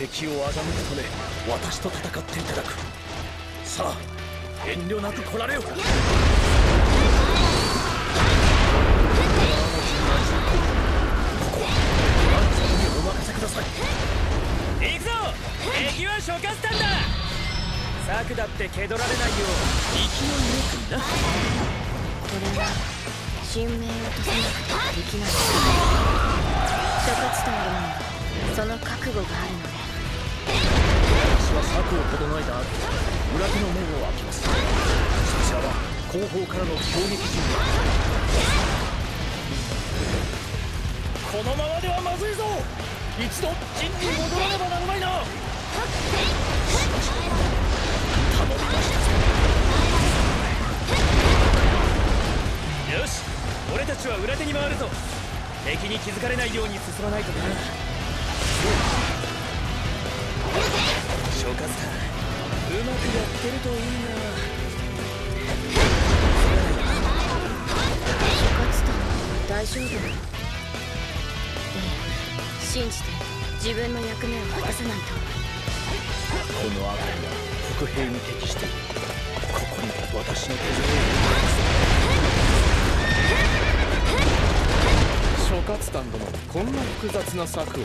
敵を欺くため私と戦っていただく。さあ遠慮なく来られよ。ここはアン様にお任せください。行くぞ。敵は諸カスタンだ策だって蹴取られないよう勢いよくな。これは神明を落とさなくてはできない。諸葛となるのはその覚悟があるので私は策を整えた後裏手の門を開けますそちらは後方からの攻撃陣だこのままではまずいぞ一度陣に戻らねばならないなしまし頼みましたよし俺たちは裏手に回るぞ。敵に気づかれないように進まないとな諸葛さんうまくやってるといいな諸葛さん大丈夫ええ信じて自分の役目を果たさないとこの辺りは伏兵に適しているここに私の手勢を諸葛丹殿こんな複雑な策を。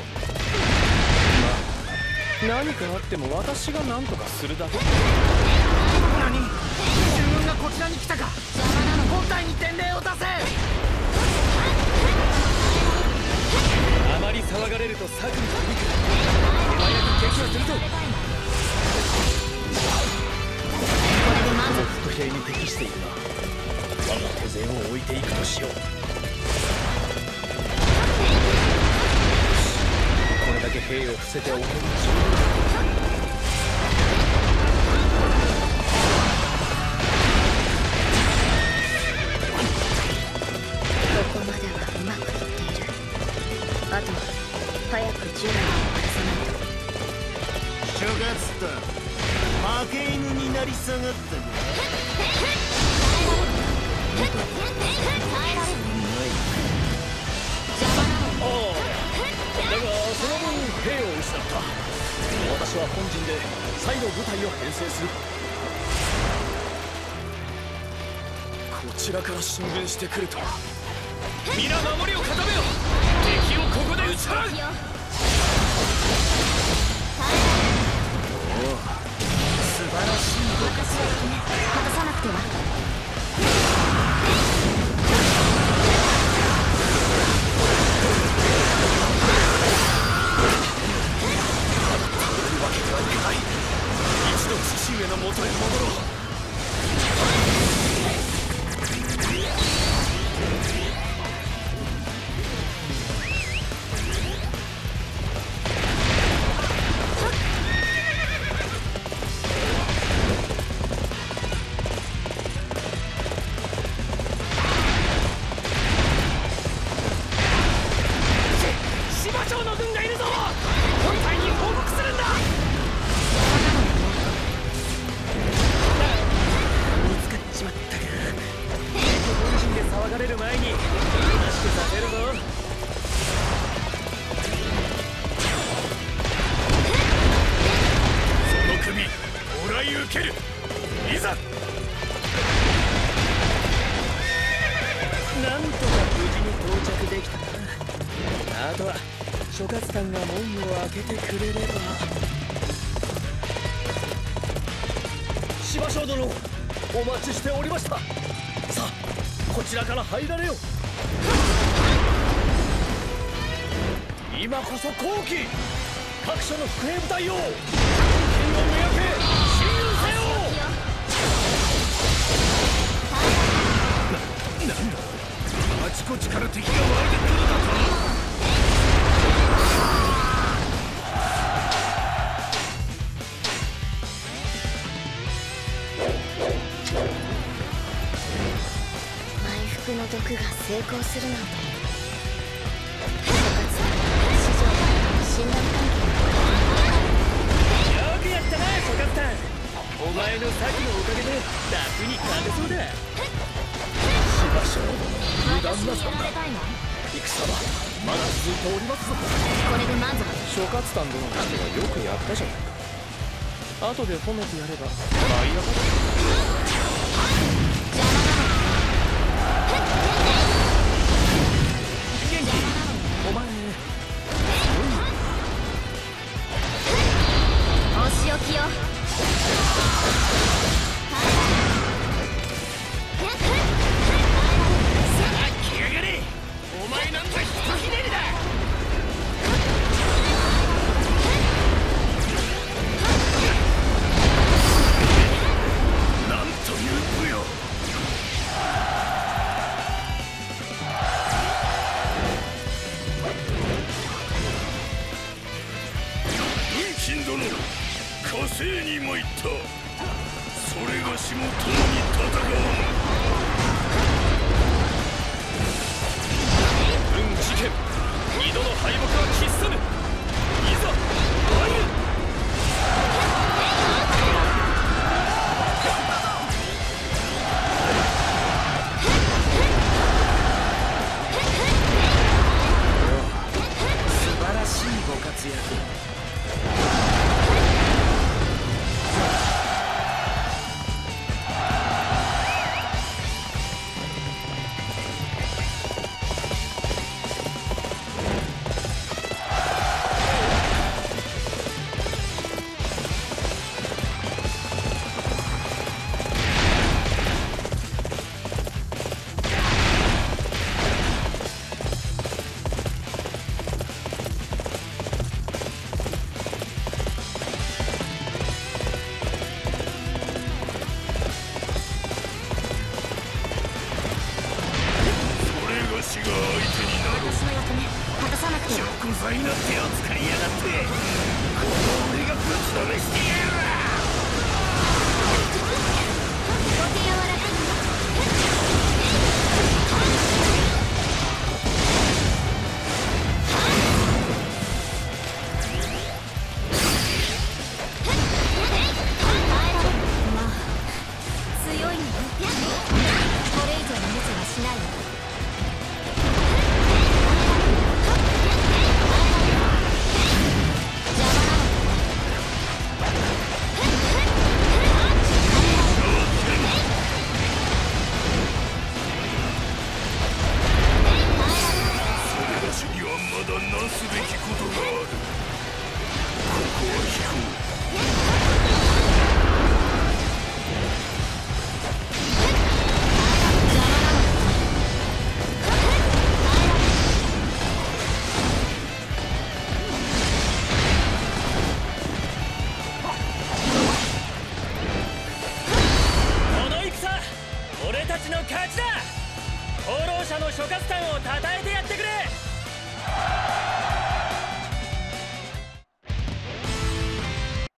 何かあっても私が何とかするだけ。何？自分がこちらに来たか。本体に伝令を出せ。あまり騒がれると策に響く手早く撃破するぞ。これで満足。伏兵に適しているな我が手勢を置いていくとしよう。だけ兵を伏せておけば十分と諸葛と負け犬になり下がった耐えられるだがその分兵を失った。私は本陣で再度部隊を編成する。こちらから進軍してくるとは。皆守りを固めよ。敵をここで打ち払う。流れる前にしくさせるぞ。受ける。いざ。とか無事に到着できたあとは諸葛官が門を開けてくれれば。芝生殿お待ちしておりました。こちらから入られよ今こそ後期各所の副兵部隊ををがけ。せよ。な、なんだあちこちから敵が湧いてくるだと？抵抗するなんて部活市場信頼関係よくやったな。諸葛さんお前の先のおかげで楽に勝てそうだ。しばしょ無断なさんだ。戦はまだ。続いておりますぞこれで満足諸葛丹ん殿たちはよくやったじゃないか後で褒めてやれば舞い上がるわしも事件二度の敗北は喫せぬ。が相手になる私の役目果たさなくて食材な手を使いやがって。この俺がぶちのめしてやる。わカスタンをたたえて